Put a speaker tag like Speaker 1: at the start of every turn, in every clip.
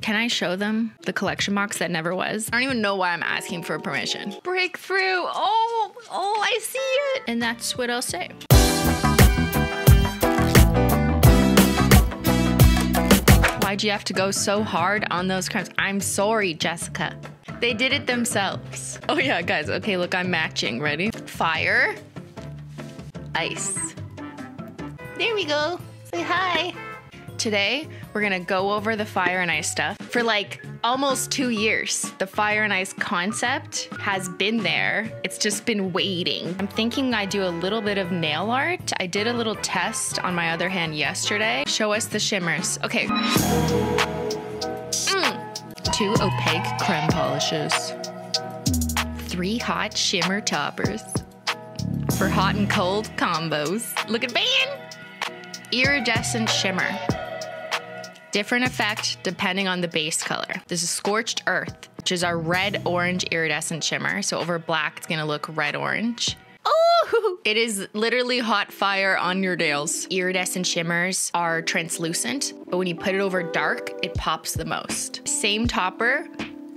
Speaker 1: Can I show them the collection box that never was? I don't even know why I'm asking for permission. Breakthrough. Oh, oh, I see it. And that's what I'll say. Why'd you have to go so hard on those cremes? I'm sorry, Jessica. They did it themselves. Oh, yeah, guys. Okay, look, I'm matching. Ready? Fire, ice. There we go. Say hi. Today, we're gonna go over the fire and ice stuff. For like almost two years, the fire and ice concept has been there. It's just been waiting. I'm thinking I do a little bit of nail art. I did a little test on my other hand yesterday. Show us the shimmers. Okay. Mm. Two opaque creme polishes. Three hot shimmer toppers. For hot and cold combos. Look at Van! Iridescent shimmer. Different effect depending on the base color. This is Scorched Earth, which is our red orange iridescent shimmer. So over black, it's gonna look red orange. Oh, it is literally hot fire on your nails. Iridescent shimmers are translucent, but when you put it over dark, it pops the most. Same topper,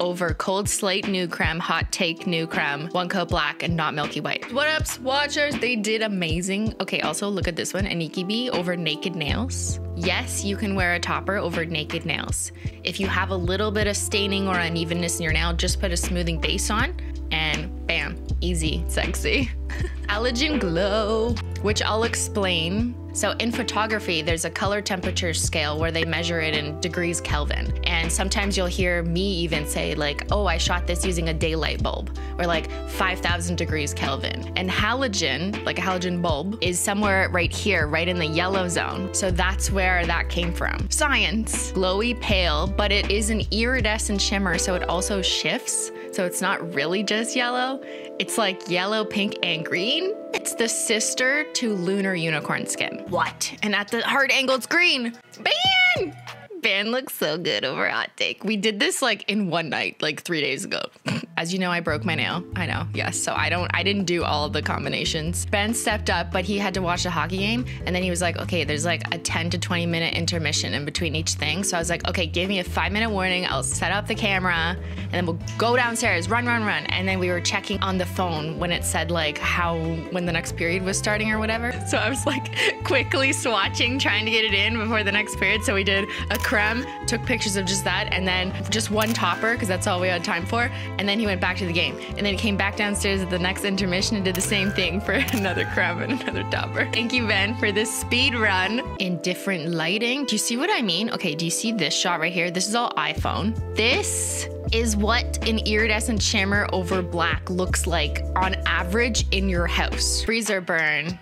Speaker 1: over Cold Slate New Creme, Hot Take New Creme, One Coat Black, and Not Milky White. What up, swatchers? They did amazing. Okay, also look at this one, Aniki B over Naked Nails. Yes, you can wear a topper over naked nails. If you have a little bit of staining or unevenness in your nail, just put a smoothing base on and bam, easy, sexy. Halogen Glow, which I'll explain. So in photography, there's a color temperature scale where they measure it in degrees Kelvin. And sometimes you'll hear me even say like, oh, I shot this using a daylight bulb or like 5,000 degrees Kelvin. And halogen, like a halogen bulb, is somewhere right here, right in the yellow zone. So that's where that came from. Science, glowy pale, but it is an iridescent shimmer, so it also shifts. So it's not really just yellow. It's like yellow, pink, and green. It's the sister to lunar unicorn skin. What? And at the hard angle, it's green. Ban! Ban looks so good over hot take. We did this like in one night, like three days ago. As you know, I broke my nail. I know, yes. So I don't, I didn't do all of the combinations. Ben stepped up, but he had to watch a hockey game. And then he was like, okay, there's like a 10 to 20 minute intermission in between each thing. So I was like, okay, give me a five minute warning. I'll set up the camera and then we'll go downstairs, run, run, run. And then we were checking on the phone when it said like how, when the next period was starting or whatever. So I was like quickly swatching, trying to get it in before the next period. So we did a creme, took pictures of just that, and then just one topper, because that's all we had time for. And then he went back to the game. And then he came back downstairs at the next intermission and did the same thing for another crab and another topper. Thank you, Ben, for this speed run in different lighting. Do you see what I mean? Okay, do you see this shot right here? This is all iPhone. This is what an iridescent shimmer over black looks like on average in your house. Freezer burn.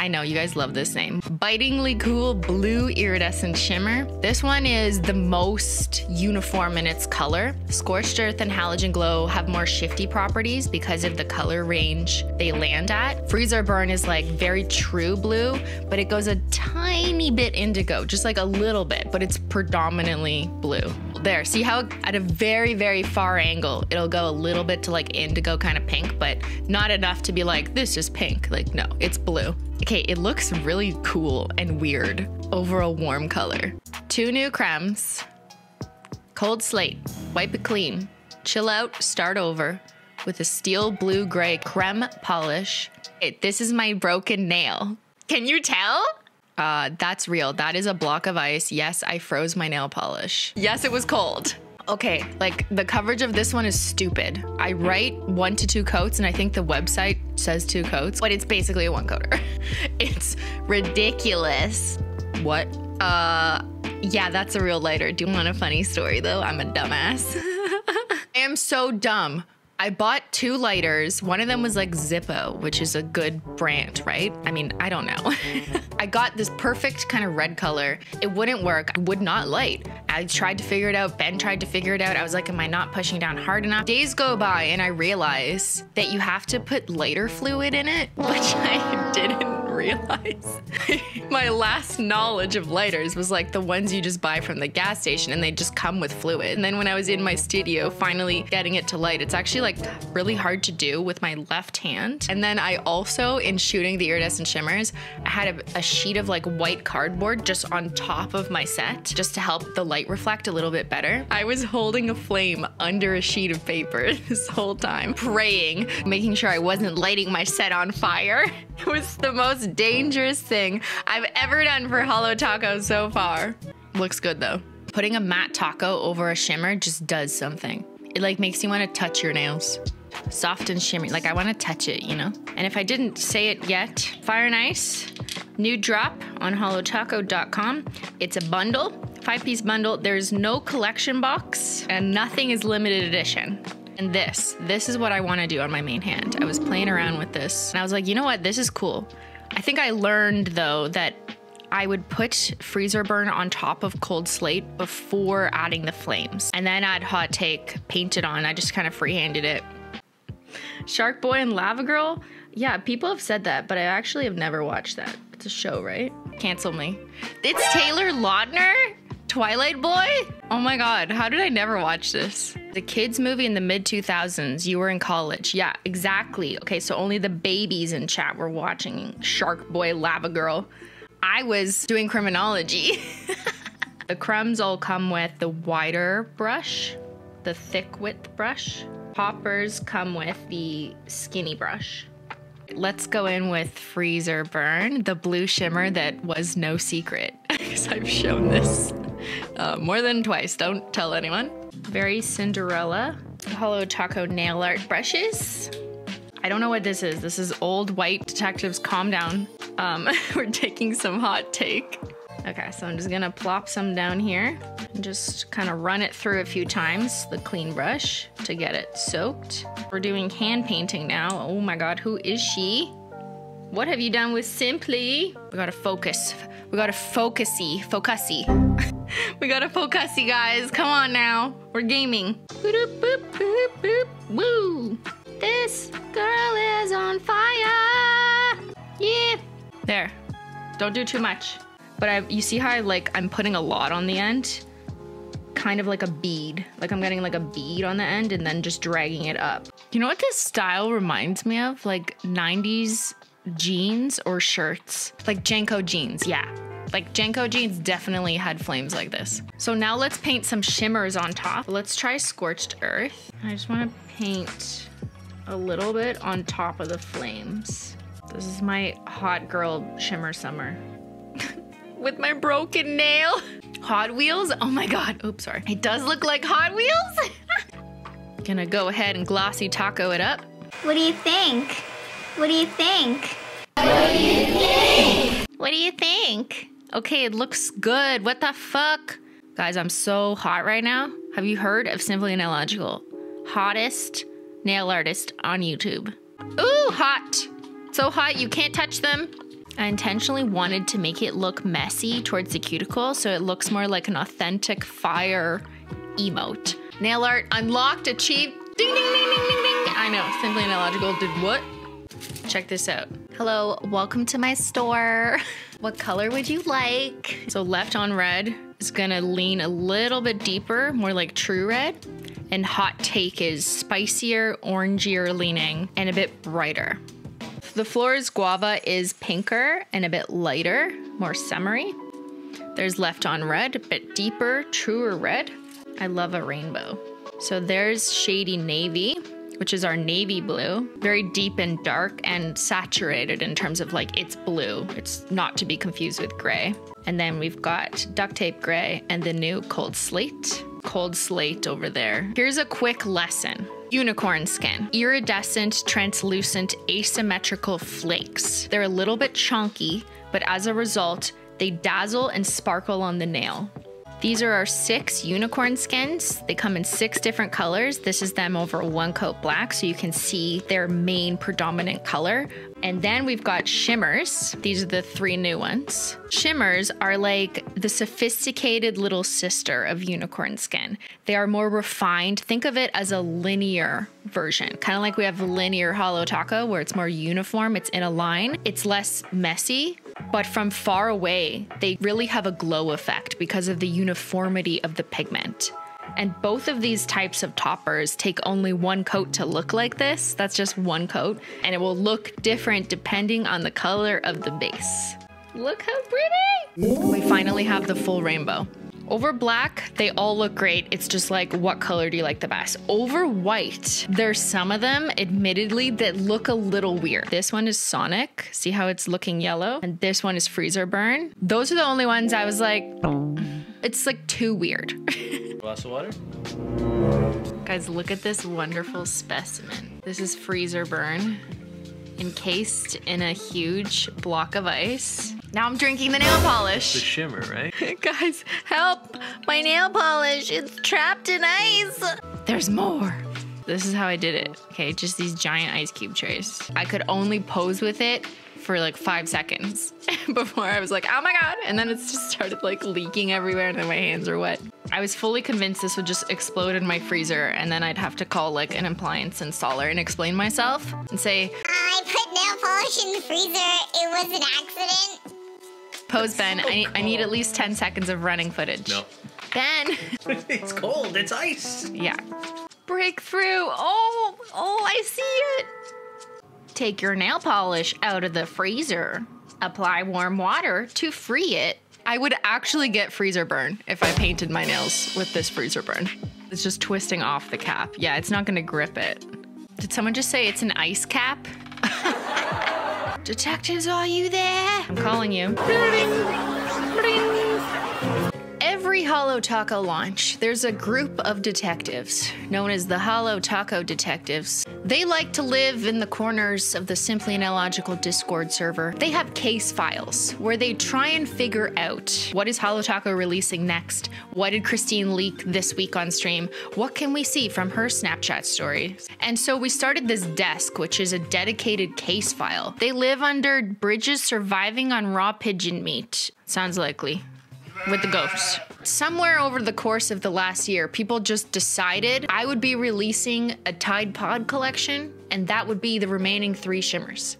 Speaker 1: I know you guys love this name. Bitingly Cool Blue Iridescent Shimmer. This one is the most uniform in its color. Scorched Earth and Halogen Glow have more shifty properties because of the color range they land at. Freezer Burn is like very true blue, but it goes a tiny bit indigo, just like a little bit, but it's predominantly blue. There, see how at a very, very far angle, it'll go a little bit to like indigo kind of pink, but not enough to be like, this is pink. Like, no, it's blue. Okay, it looks really cool and weird over a warm color. Two new cremes. Cold slate, wipe it clean. Chill out, start over with a steel blue gray creme polish. It, this is my broken nail. Can you tell? Uh, that's real. That is a block of ice. Yes, I froze my nail polish. Yes, it was cold. Okay, like the coverage of this one is stupid. I write one to two coats, and I think the website says two coats, but it's basically a one coater. it's ridiculous. What? Uh, yeah, that's a real lighter. Do you want a funny story though? I'm a dumbass. I am so dumb. I bought two lighters. One of them was like Zippo, which is a good brand, right? I mean, I don't know. I got this perfect kind of red color. It wouldn't work. I would not light. I tried to figure it out. Ben tried to figure it out. I was like, am I not pushing down hard enough? Days go by and I realize that you have to put lighter fluid in it, which I didn't realize my last knowledge of lighters was like the ones you just buy from the gas station and they just come with fluid. And then when I was in my studio finally getting it to light, it's actually like really hard to do with my left hand. And then I also, in shooting the iridescent shimmers, I had a, a sheet of like white cardboard just on top of my set just to help the light reflect a little bit better. I was holding a flame under a sheet of paper this whole time, praying, making sure I wasn't lighting my set on fire. It was the most dangerous thing I've ever done for Holo Taco so far. Looks good though. Putting a matte taco over a shimmer just does something. It like makes you want to touch your nails. Soft and shimmery, like I want to touch it, you know? And if I didn't say it yet, Fire and Ice, new drop on holotaco.com. It's a bundle, five piece bundle. There's no collection box and nothing is limited edition. And this, this is what I want to do on my main hand. I was playing around with this and I was like, you know what? This is cool. I think I learned though that I would put freezer burn on top of cold slate before adding the flames. And then add hot take, paint it on. I just kind of freehanded it. Shark Boy and Lava Girl? Yeah, people have said that, but I actually have never watched that. It's a show, right? Cancel me. It's Taylor Lautner? Twilight Boy? Oh my god, how did I never watch this? The kids movie in the mid 2000s, you were in college. Yeah, exactly. Okay, so only the babies in chat were watching Shark Boy Lava Girl. I was doing criminology. the cremes all come with the wider brush, the thick width brush. Toppers come with the skinny brush. Let's go in with Freezer Burn, the blue shimmer that was no secret, because I've shown this uh, more than twice. Don't tell anyone. Very Cinderella. Holo Taco nail art brushes. I don't know what this is. This is old white detectives. Calm down. Um, we're taking some hot take. Okay, so I'm just gonna plop some down here and just kind of run it through a few times, the clean brush, to get it soaked. We're doing hand painting now. Oh my god, who is she? What have you done with Simply? We gotta focus. We gotta focusy. Focusy. we gotta focusy, guys. Come on now. We're gaming. Boop, boop, boop, boop, woo. This girl is on fire. Yeah. There. Don't do too much. But I, you see how I like I'm putting a lot on the end? Kind of like a bead. Like I'm getting like a bead on the end and then just dragging it up. You know what this style reminds me of? Like 90s jeans or shirts. Like JNCO jeans, yeah. Like JNCO jeans definitely had flames like this. So now let's paint some shimmers on top. Let's try Scorched Earth. I just wanna paint a little bit on top of the flames. This is my hot girl shimmer summer with my broken nail. Hot Wheels? Oh my god. Oops, sorry. It does look like Hot Wheels. Gonna go ahead and glossy taco it up.
Speaker 2: What do you think? What do you think?
Speaker 1: What do you think? What do you think? Okay, it looks good. What the fuck? Guys, I'm so hot right now. Have you heard of Simply Nailogical? Hottest nail artist on YouTube. Ooh, hot. So hot you can't touch them. I intentionally wanted to make it look messy towards the cuticle so it looks more like an authentic fire emote. Nail art unlocked, achieved. Ding, ding, ding, ding, ding, ding. I know, Simply Nailogical did what? Check this out. Hello, welcome to my store. What color would you like? So left on red is gonna lean a little bit deeper, more like true red. And hot take is spicier, orangier leaning, and a bit brighter. The floor's guava is pinker and a bit lighter, more summery. There's left on red, a bit deeper, truer red. I love a rainbow. So there's shady navy, which is our navy blue. Very deep and dark and saturated in terms of like it's blue. It's not to be confused with gray. And then we've got duct tape gray and the new cold slate. Cold slate over there. Here's a quick lesson. Unicorn skin. Iridescent, translucent, asymmetrical flakes. They're a little bit chunky, but as a result, they dazzle and sparkle on the nail. These are our six unicorn skins. They come in six different colors. This is them over one coat black, so you can see their main predominant color. And then we've got shimmers. These are the three new ones. Shimmers are like the sophisticated little sister of unicorn skin. They are more refined. Think of it as a linear version, kind of like we have linear holo taco where it's more uniform, it's in a line, it's less messy. But from far away, they really have a glow effect because of the uniformity of the pigment. And both of these types of toppers take only one coat to look like this. That's just one coat. And it will look different depending on the color of the base. Look how pretty! We finally have the full rainbow. Over black, they all look great. It's just like, what color do you like the best? Over white, there's some of them, admittedly, that look a little weird. This one is Sonic. See how it's looking yellow? And this one is Freezer Burn. Those are the only ones I was like, it's like too weird.
Speaker 3: Glass of water?
Speaker 1: Guys, look at this wonderful specimen. This is Freezer Burn, encased in a huge block of ice. Now I'm drinking the nail polish.
Speaker 3: The shimmer, right?
Speaker 1: Guys, help! My nail polish, it's trapped in ice. There's more. This is how I did it. Okay, just these giant ice cube trays. I could only pose with it for like five seconds before I was like, oh my god. And then it just started like leaking everywhere and then my hands are wet. I was fully convinced this would just explode in my freezer and then I'd have to call like an appliance installer and explain myself and say,
Speaker 2: I put nail polish in the freezer. It was an accident.
Speaker 1: pose Ben, I need, I need at least 10 seconds of running footage.
Speaker 3: No.
Speaker 1: Ben!
Speaker 3: it's cold. It's ice.
Speaker 1: Yeah. Breakthrough. Oh, oh, I see it. Take your nail polish out of the freezer. Apply warm water to free it. I would actually get freezer burn if I painted my nails with this freezer burn. It's just twisting off the cap. Yeah, it's not gonna grip it. Did someone just say it's an ice cap? Detectives, are you there? I'm calling you. Every Holo Taco launch, there's a group of detectives known as the Holo Taco Detectives. They like to live in the corners of the Simply Nailogical Discord server. They have case files where they try and figure out what is Holo Taco releasing next? What did Cristine leak this week on stream? What can we see from her Snapchat stories? And so we started this desk, which is a dedicated case file. They live under bridges surviving on raw pigeon meat. Sounds likely with the ghosts. Somewhere over the course of the last year, people just decided I would be releasing a Tide Pod collection, and that would be the remaining three shimmers.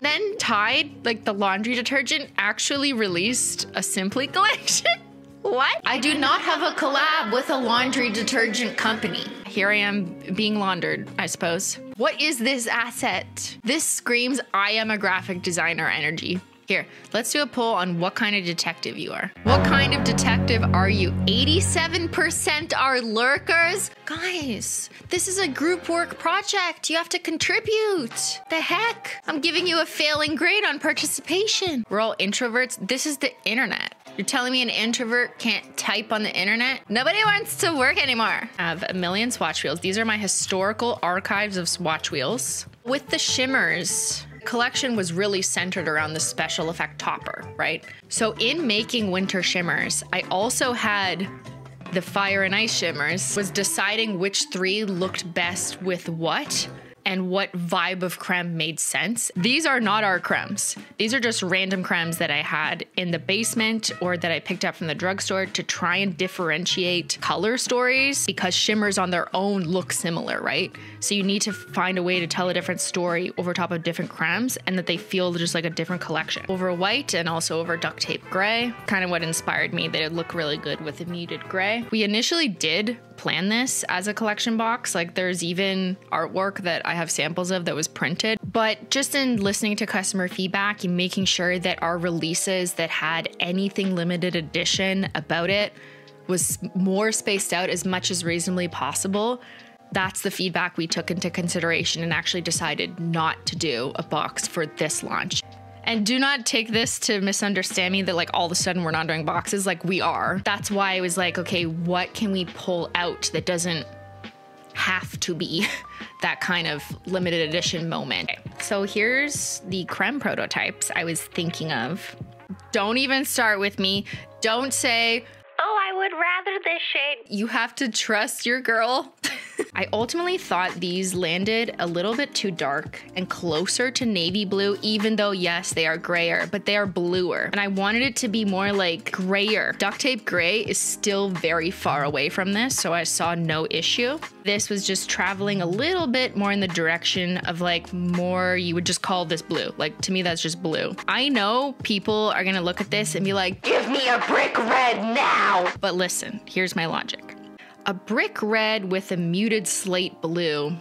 Speaker 1: Then Tide, like the laundry detergent, actually released a Simply collection. What? I do not have a collab with a laundry detergent company. Here I am being laundered, I suppose. What is this asset? This screams I am a graphic designer energy. Here, let's do a poll on what kind of detective you are. What kind of detective are you? 87% are lurkers? Guys, this is a group work project. You have to contribute. The heck? I'm giving you a failing grade on participation. We're all introverts. This is the internet. You're telling me an introvert can't type on the internet? Nobody wants to work anymore. I have a million swatch wheels. These are my historical archives of swatch wheels. With the shimmers, collection was really centered around the special effect topper, right? So in making winter shimmers, I also had the fire and ice shimmers was deciding which three looked best with what and what vibe of creme made sense. These are not our cremes. These are just random cremes that I had in the basement or that I picked up from the drugstore to try and differentiate color stories because shimmers on their own look similar, right? So you need to find a way to tell a different story over top of different cremes and that they feel just like a different collection. Over white and also over duct tape gray, kind of what inspired me that it looked really good with a muted gray. We initially did plan this as a collection box. Like there's even artwork that I have samples of that was printed. But just in listening to customer feedback and making sure that our releases that had anything limited edition about it was more spaced out as much as reasonably possible. That's the feedback we took into consideration and actually decided not to do a box for this launch. And do not take this to misunderstand me that like all of a sudden we're not doing boxes like we are. That's why I was like, okay, what can we pull out that doesn't have to be that kind of limited edition moment. So here's the creme prototypes I was thinking of. Don't even start with me. Don't say,
Speaker 2: Oh, I would rather this shade.
Speaker 1: you have to trust your girl. I ultimately thought these landed a little bit too dark and closer to navy blue, even though, yes, they are grayer, but they are bluer. And I wanted it to be more like grayer. Duct tape gray is still very far away from this, so I saw no issue. This was just traveling a little bit more in the direction of like more, you would just call this blue. Like to me, that's just blue. I know people are gonna look at this and be like, give me a brick red now. But listen, here's my logic. A brick red with a muted slate blue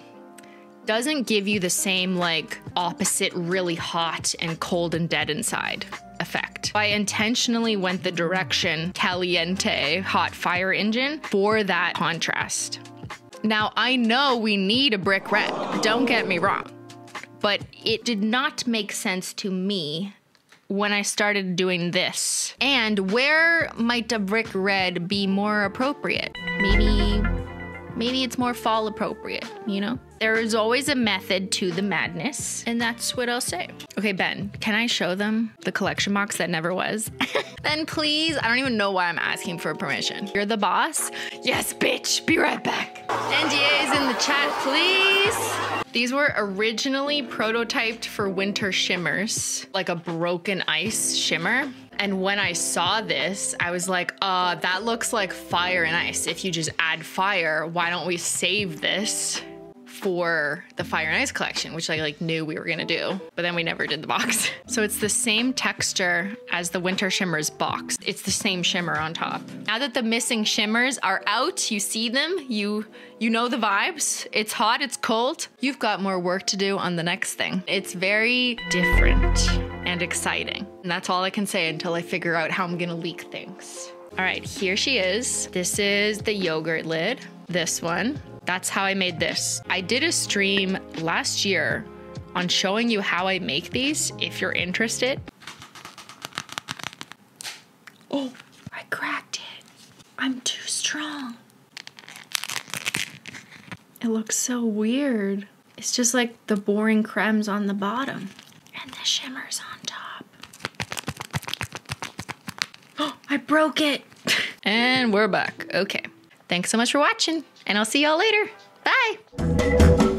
Speaker 1: doesn't give you the same like opposite really hot and cold and dead inside effect. I intentionally went the direction caliente hot fire engine for that contrast. Now I know we need a brick red, don't get me wrong, but it did not make sense to me when I started doing this. And where might a brick red be more appropriate? Maybe maybe it's more fall appropriate, you know? There is always a method to the madness, and that's what I'll say. Okay, Ben, can I show them the collection box that never was? ben, please. I don't even know why I'm asking for permission. You're the boss? Yes, bitch. Be right back. NDA's in the chat, please. These were originally prototyped for winter shimmers, like a broken ice shimmer. And when I saw this, I was like, uh, that looks like fire and ice. If you just add fire, why don't we save this for the Fire and Ice collection, which I like knew we were gonna do, but then we never did the box. So it's the same texture as the Winter Shimmers box. It's the same shimmer on top. Now that the missing shimmers are out, you see them, you you know the vibes. It's hot, it's cold. You've got more work to do on the next thing. It's very different and exciting. And that's all I can say until I figure out how I'm gonna leak things. All right, here she is. This is the yogurt lid. This one. That's how I made this. I did a stream last year on showing you how I make these if you're interested. Oh, I cracked it. I'm too strong. It looks so weird. It's just like the boring cremes on the bottom and the shimmers on top. Oh, I broke it. and we're back. Okay. Thanks so much for watching, and I'll see y'all later. Bye.